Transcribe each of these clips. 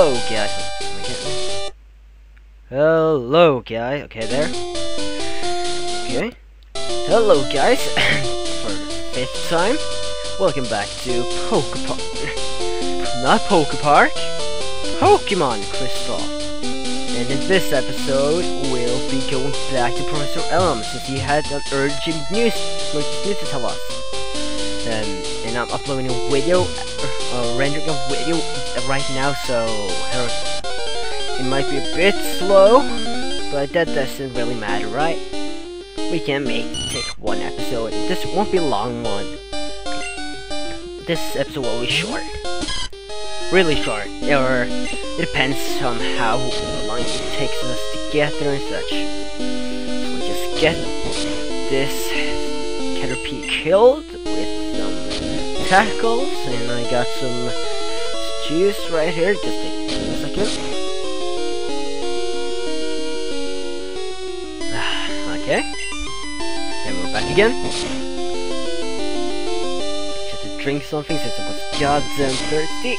hello, guys. Hello, guy. Okay, there. Okay. Hello, guys. For fifth time, welcome back to Pokepark. Not Pokepark. Pokemon Crystal. And in this episode, we'll be going back to Professor Elm since he had an urgent news, news to tell us. Um, and I'm uploading a video, uh, rendering a video right now, so it might be a bit slow, but that doesn't really matter, right? We can make take one episode. This won't be a long one. This episode will be short. Really short. Or it depends on how long it takes us to get there and such. So we just get this Caterpie killed with some tackles, and I got some juice right here. Just a second. Ah, okay. Then we're back again. Just to drink something since I was goddamn thirsty.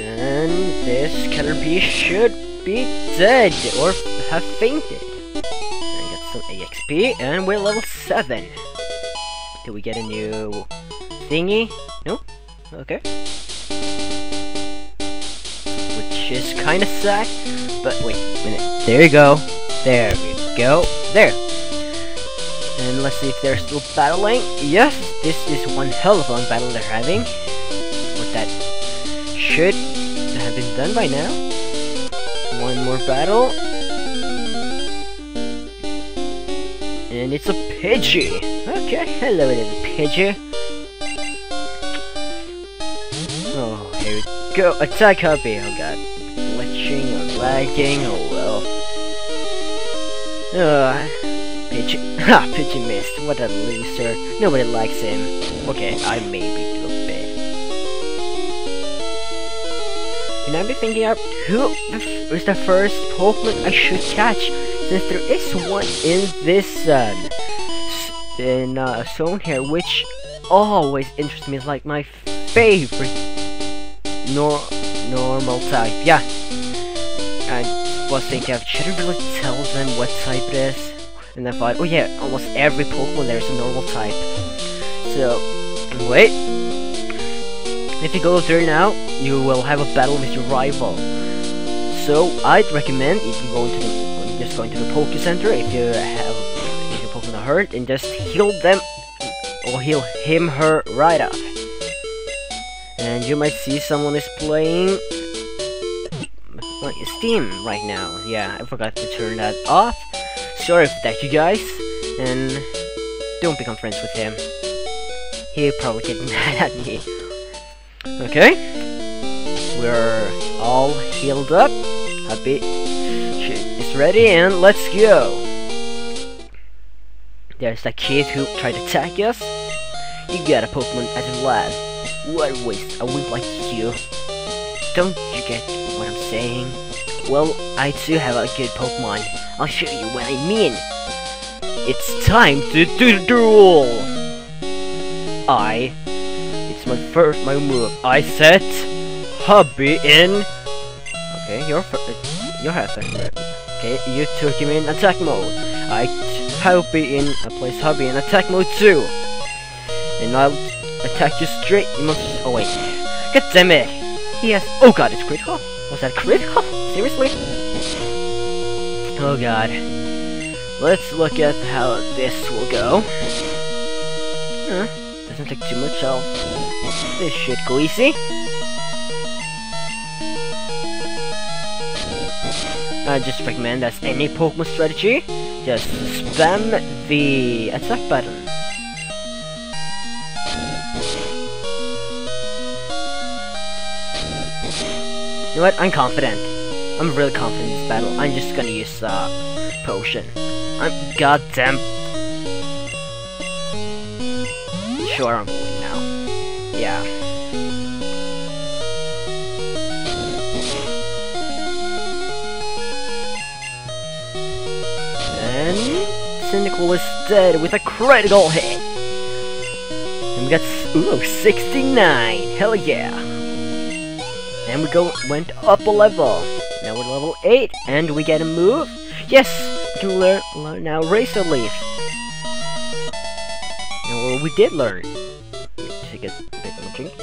And this Caterpie should be dead or have fainted. And get some EXP, and we're level 7. Did we get a new thingy? No? Okay. Which is kinda sad, but wait a minute. There you go. There we go. There. And let's see if they're still battling. Yes, this is one hell of a long battle they're having. What that should have been done by now. One more battle. And it's a Pidgey. Okay, hello little Pidgey. Oh, here we go. Attack Hubby. Oh god. Lagging. Oh well. Ugh. Pidgey. Ha! Pidgey missed. What a loser. Nobody likes him. Okay, I maybe do a bit. And I've been thinking out who is the first Pokemon I should catch, since there is one in this um, in uh, zone here, which always interests me. It's like my favorite nor normal type. Yeah, I was thinking I shouldn't really tell them what type it is, and I thought, oh yeah, almost every Pokemon there is a normal type. So wait. If you go there now, you will have a battle with your rival. So I'd recommend if you go into the just going to the Poke Center if you have if your Pokemon hurt and just heal them or heal him her right up. And you might see someone is playing Steam right now. Yeah, I forgot to turn that off. Sorry for that, you guys. And don't become friends with him. He'll probably get mad at me. Okay. We're all healed up. Happy shit is ready and let's go. There's that kid who tried to attack us. You got a Pokemon at your lab. What a waste, a wimp like you. Don't you get what I'm saying? Well, I too have a good Pokemon. I'll show you what I mean. It's time to do the duel! I it's my first my move. I set hubby in. Okay, you're your have Okay, you took him in attack mode. I hubby in. I place hubby in attack mode too. And I'll attack you straight. You must. Oh wait. God damn it. He has. Oh god, it's critical. Was that critical? Seriously? Oh god. Let's look at how this will go. Huh? Doesn't take too much health. This shit, easy. I just recommend as any Pokemon strategy, just spam the attack button. You know what? I'm confident. I'm really confident in this battle. I'm just gonna use uh, potion. I'm goddamn sure I'm winning now. Yeah. And Cyndaquil is dead with a critical hit. And we got ooh 69. Hell yeah. And we go went up a level. Now we're level 8, and we get a move. Yes! We learn, learn now Razor Leaf. Well, we did learn. Take a bit of a drink.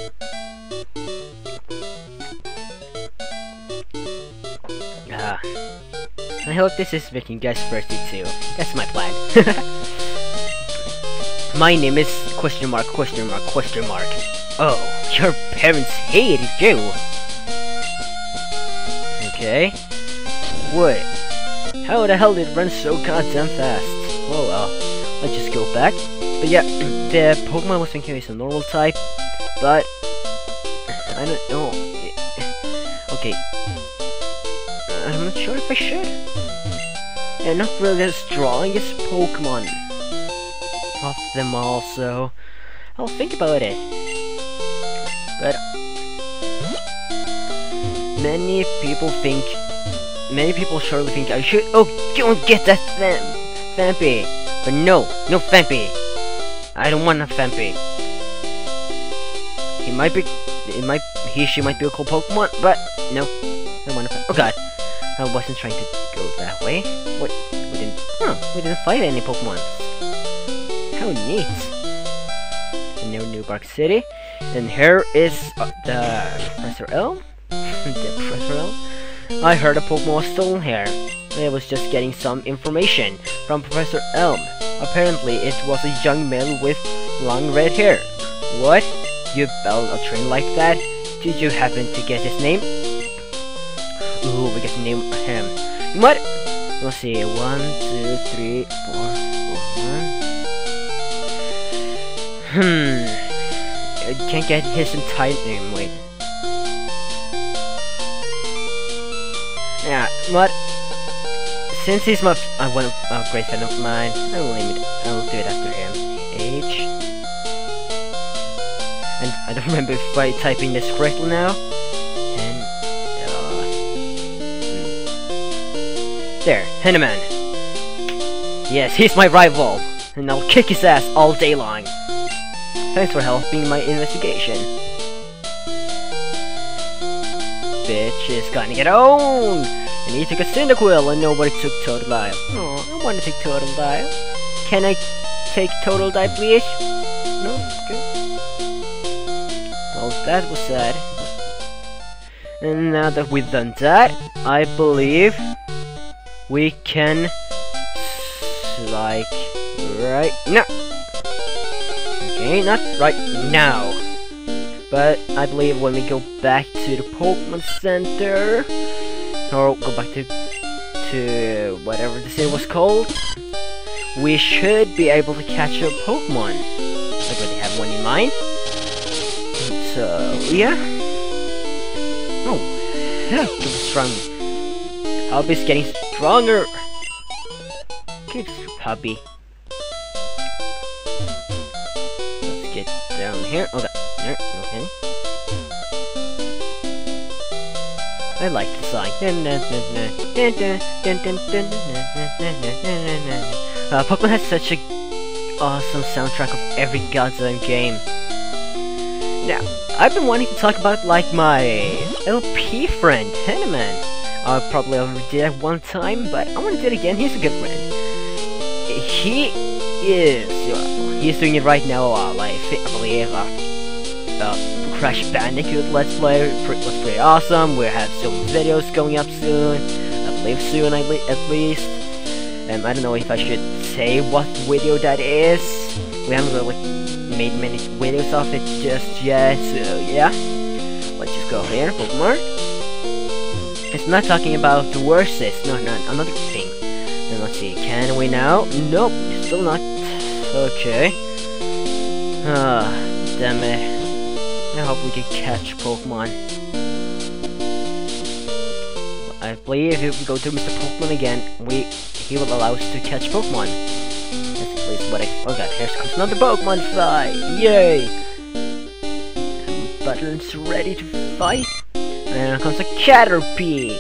Ah. I hope this is making guys thirsty too. That's my plan. my name is question mark question mark question mark. Oh, your parents hated you. Okay. What? How the hell did it run so goddamn fast? Oh well. Let's just go back. But yeah, the Pokemon was thinking it's a normal type, but I don't know. Okay, I'm not sure if I should. They're not really the strongest Pokemon of them all, so I'll think about it. But many people think, many people surely think I should. Oh, don't get that Fam Phanpy. But no, no Phanpy. I don't want a Phanpy. He might be, it might, he, she might be a cool Pokemon, but no, I don't want a. Oh god. I wasn't trying to go that way. What? We didn't. Huh? We didn't fight any Pokemon. How neat. Now New Bark City. And here is uh, the Professor Elm. the Professor Elm. I heard a Pokemon was stolen here. I was just getting some information from Professor Elm. Apparently, it was a young male with long red hair. What? You built a train like that? Did you happen to get his name? Ooh, we get to name him. What? Let's see. One, two, three, four, four. Hmm. I can't get his entire name. Wait. What? Since he's my uh, one a great friend of mine, I will name it. I will do it after him. H. And I don't remember if I typing this correctly now. And uh There, Henneman. Yes, he's my rival, and I'll kick his ass all day long. Thanks for helping my investigation. Bitch is gonna get owned! And he took a Cyndaquil and nobody took Totodile. Oh, I wanna take Totodile. Can I take Totodile, please? No? Okay. Well, that was sad. And now that we've done that, I believe we can like right now. Okay, not right now. But I believe when we go back to the Pokemon Center, or go back to to whatever the city was called, we should be able to catch a Pokemon. I already have one in mind. So yeah. Oh, yeah, strong. Hobby's getting stronger! Good puppy. Let's get down here. Okay. I like the song. Uh, Pokemon has such a awesome soundtrack of every goddamn game. Now, I've been wanting to talk about like my LP friend, Henneman. I probably already did that one time, but I want to do it again. He's a good friend. He is, uh, he's doing it right now, uh, like, I believe, uh, uh, Crash Bandicoot Let's Play was pretty awesome. We have some videos going up soon, I believe soon at least. Um, I don't know if I should say what video that is. We haven't really made many videos of it just yet, so yeah. Let's just go here, bookmark. It's not talking about the worstest. No, no, another thing. Then let's see. Can we now? Nope. Still not. Okay. Ah, damn it. I hope we can catch Pokemon. I believe if we go to Mr. Pokemon again, we he will allow us to catch Pokemon. That's at least what I. Oh god, here comes another Pokemon fight! Yay! Buttons ready to fight. And here comes a Caterpie!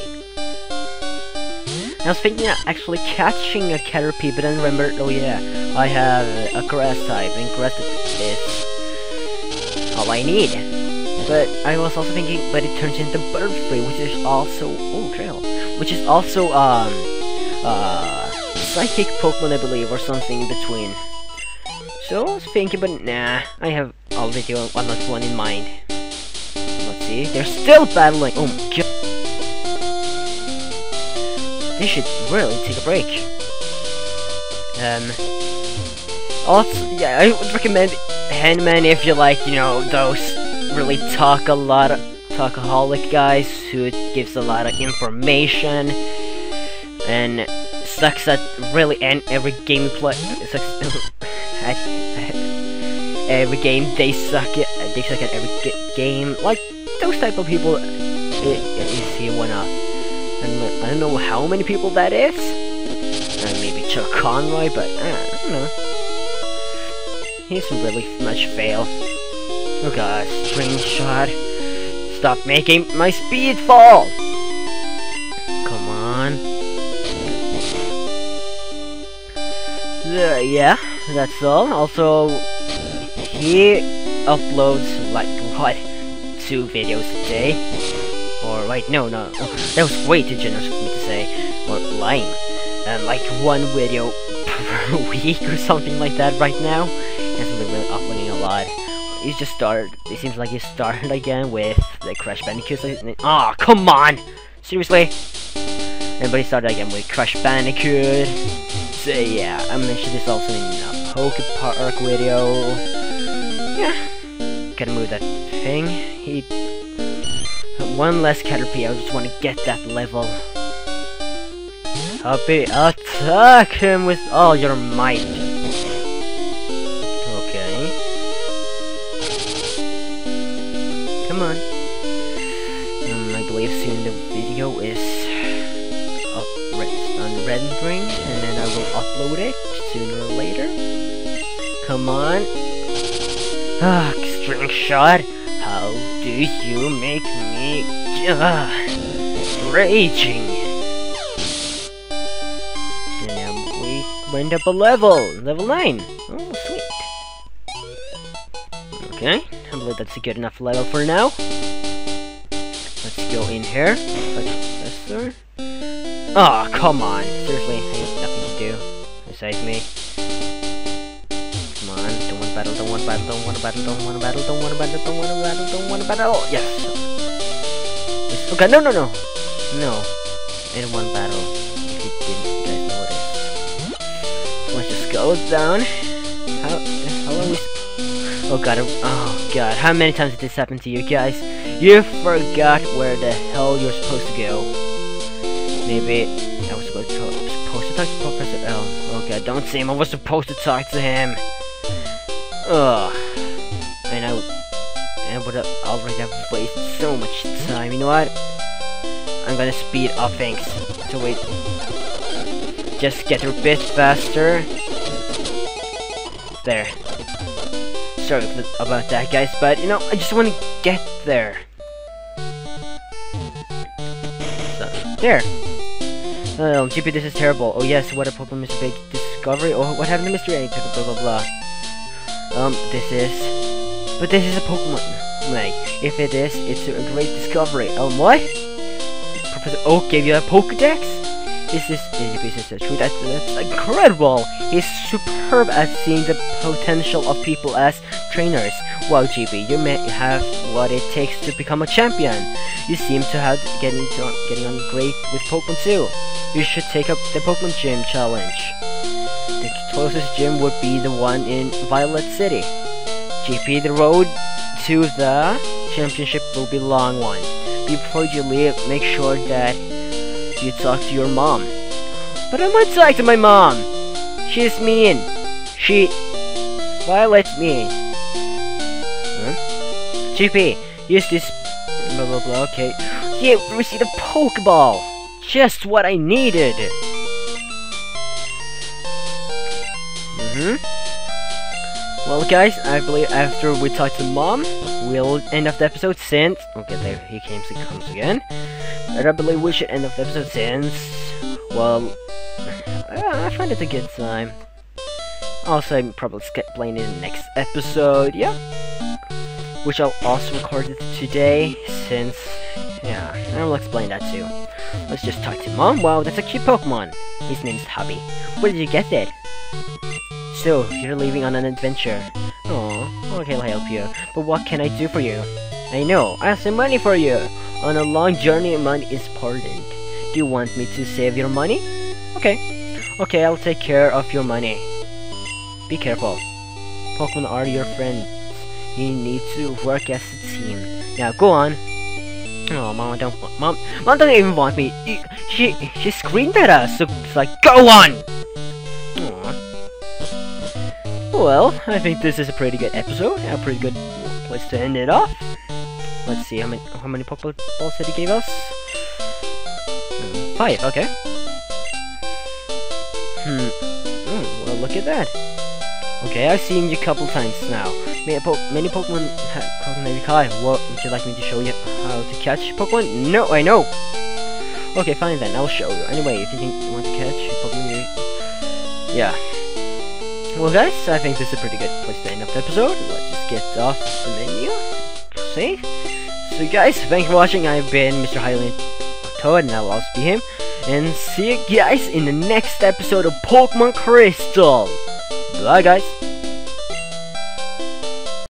I was thinking of actually catching a Caterpie, but then remembered, oh yeah, I have a grass type, and grass is all I need. But I was also thinking, but it turns into Butterfree, which is also oh trail, which is also um uh psychic Pokemon, I believe, or something in between. So I was thinking, but nah, I have already one last one in mind. Let's see, they're still battling. Oh my god, they should really take a break. Um. Also, yeah, I would recommend Henman if you like, you know, those really talk a lot of talkaholic guys who gives a lot of information and sucks at really and every game play sucks at, every game they suck at they suck at every game. Like those type of people is he one and I don't know how many people that is. Uh, maybe Chuck Conroy but uh, I don't know he's really much fail. Oh god string shot stop making my speed fall. Come on. Uh, yeah, that's all. Also, he uploads like what? Two videos a day, or wait, no, no, that was way too generous for me to say, or lying. And like one video per week or something like that right now. He hasn't been really uploading a lot. He's just started. It seems like he started again with the Crash Bandicoot. Oh, come on! Seriously? Everybody started again with Crash Bandicoot. So yeah, I mentioned this also in a Poke Park video. Yeah, gotta move that thing. He one less Caterpie. I just want to get that level. Happy, attack him with all your might. Come on. Um, I believe soon the video is up on rendering, and then I will upload it sooner or later. Come on. Ah, string shot. How do you make me uh, raging? And now we went up a level, level 9. Oh, sweet. Okay, Believe that's a good enough level for now. Let's go in here. Professor. Oh, ah, come on. Seriously, I have nothing to do. Save me. Come on, don't want to battle, don't want to battle, don't want to battle, don't want to battle, don't want to battle, don't want to battle, don't want to battle. Oh, yes. Okay, no, no, no. No. I don't want battle. If you didn't, you guys is. Let's just go down. Oh god, oh, oh god, how many times did this happen to you guys? You forgot where the hell you're supposed to go. Maybe I was supposed to, supposed to talk to Professor L. Oh god, don't see him. I was supposed to talk to him. Ugh. And I, and I would have already have wasted so much time. You know what? I'm gonna speed up things. So wait. Just get a bit faster. There. Sorry about that, guys, but you know, I just want to get there. So, there. Oh, GP, this is terrible. Oh yes, what a is a big discovery. Oh, what happened to Mystery Egg? Blah blah blah. Um, this is... But this is a Pokemon. Like, if it is, it's a great discovery. Um, what? Professor Oak gave you a Pokedex? Is this is this true? That's, that's incredible! He's superb at seeing the potential of people as trainers. Well, GB, you may have what it takes to become a champion. You seem to have getting to, getting on great with Pokemon too. You should take up the Pokemon Gym challenge. The closest gym would be the one in Violet City. GP, the road to the championship will be a long one. Before you leave, make sure that you talk to your mom. But I'm not talking to my mom! She's mean! She violates me. Huh? GP, use this blah blah blah, okay. Yeah, we received a Pokeball! Just what I needed! Mm-hmm. Well guys, I believe after we talk to mom, we'll end off the episode since... Okay, there he comes, he comes again. I believe we should end the episode since... Well... I find it a good time. Also, I'm probably playing in the next episode, yeah. which I'll also record today, since, yeah, I will explain that too. Let's just talk to Mom. Wow, that's a cute Pokemon. His name's Hobby. Where did you get it? So, you're leaving on an adventure. Oh, okay, I'll help you. But what can I do for you? I know, I have some money for you. On a long journey, money is important. Do you want me to save your money? Okay. Okay, I'll take care of your money. Be careful. Pokemon are your friends. You need to work as a team. Now go on. Oh, mom, don't. Mom, mom doesn't even want me. She she screamed at us. So it's like, go on. Aww. Well, I think this is a pretty good episode. A pretty good place to end it off. Let's see how many how many Pokeballs did he give us? Five. Okay. Hmm. Mm, well, look at that. Okay, I've seen you a couple times now. Many, po many Pokemon have Kai. What would you like me to show you how to catch Pokemon? No, I know. Okay, fine then. I'll show you. Anyway, if you think you want to catch Pokemon, yeah. Well, guys, I think this is a pretty good place to end up the episode. Let's just get off the menu. See? So, guys, thanks for watching. I've been Mr. Hylian Toad, and I'll also be him. And see you guys in the next episode of Pokemon Crystal. Bye, guys.